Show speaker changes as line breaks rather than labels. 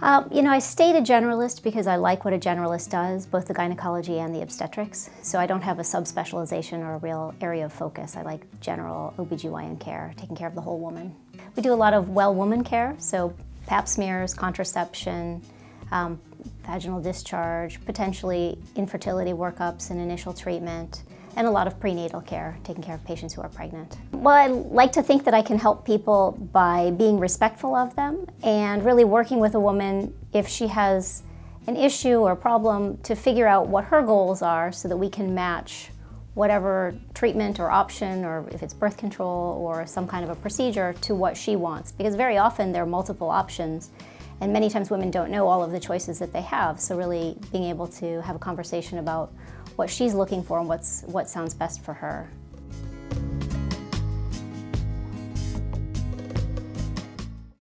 Uh, you know, I stayed a generalist because I like what a generalist does, both the gynecology and the obstetrics. So I don't have a subspecialization or a real area of focus. I like general OBGYN care, taking care of the whole woman. We do a lot of well woman care, so pap smears, contraception, um, vaginal discharge, potentially infertility workups and initial treatment, and a lot of prenatal care, taking care of patients who are pregnant. Well, I like to think that I can help people by being respectful of them and really working with a woman if she has an issue or a problem to figure out what her goals are so that we can match whatever treatment or option or if it's birth control or some kind of a procedure to what she wants because very often there are multiple options and many times women don't know all of the choices that they have so really being able to have a conversation about what she's looking for and what's, what sounds best for her.